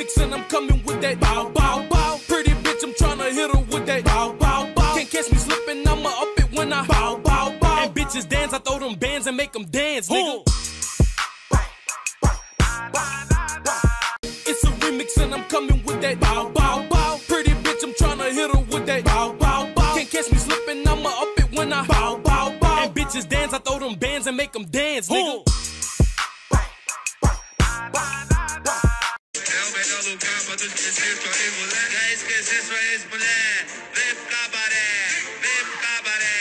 remix and I'm coming with that bow bow bow. Pretty bitch, I'm tryna hit her with that bow bow bow. Can't catch me slipping, I'ma up it when I bow bow bow. And bitches dance, I throw them bands and make them dance, nigga. It's a remix and I'm coming with that bow bow bow. Pretty bitch, I'm tryna hit her with that bow bow bow. Can't catch me slipping, I'ma up it when I bow bow bow. And bitches dance, I throw them bands and make them dance, nigga. Esquecer sua ex-mulher? Vem pro cabaré, vem pro cabaré,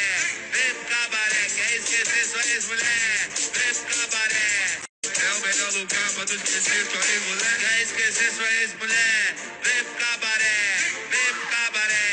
vem pro cabaré. Quer esquecer sua ex-mulher? Vem pro cabaré. É o melhor lugar pra esquecer sua ex-mulher? Vem pro cabaré, vem pro cabaré,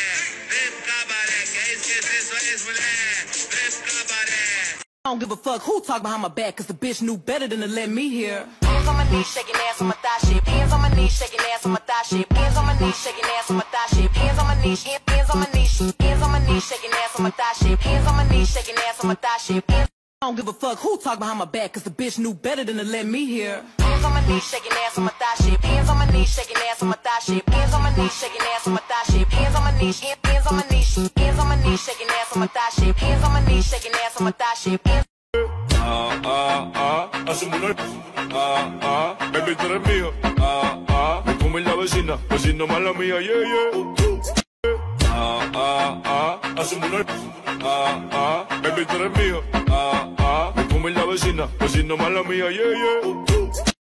vem pro cabaré. Quer esquecer sua ex-mulher? Vem pro cabaré. I don't give a fuck who talk behind my back, cause the bitch knew better than to let me hear. Hands on my knees, shaking ass on my thigh shit. Hands on my knees, shaking ass on my thigh shit. Hands on my knees, shaking ass on my thigh shit. Hands on my knees, hands on my knees, hands on my knees, shaking ass on my thigh shit. Hands on my knees, shaking ass on my thigh shit. I don't give a fuck who talk behind my back, cause the bitch knew better than to let me hear. hands on my knees, shaking ass on my thigh shit. Hands on my knees, shaking ass on my thigh shit. Hands on my knees, shaking ass on my thigh shit. Hands on my knees, hands on my knees, hands on my knees, shaking ass on my thigh shit. Hands on my knees, shaking ass on my thigh shit. Hands Ah, ah, baby, tú eres mío. Ah, ah, me come la vecina, vecino mala mía, yeah, yeah. Ah, ah, ah, una... Ah, ah, baby, tú eres mío. Ah, ah, me come la vecina, vecino mala mía, yeah, yeah.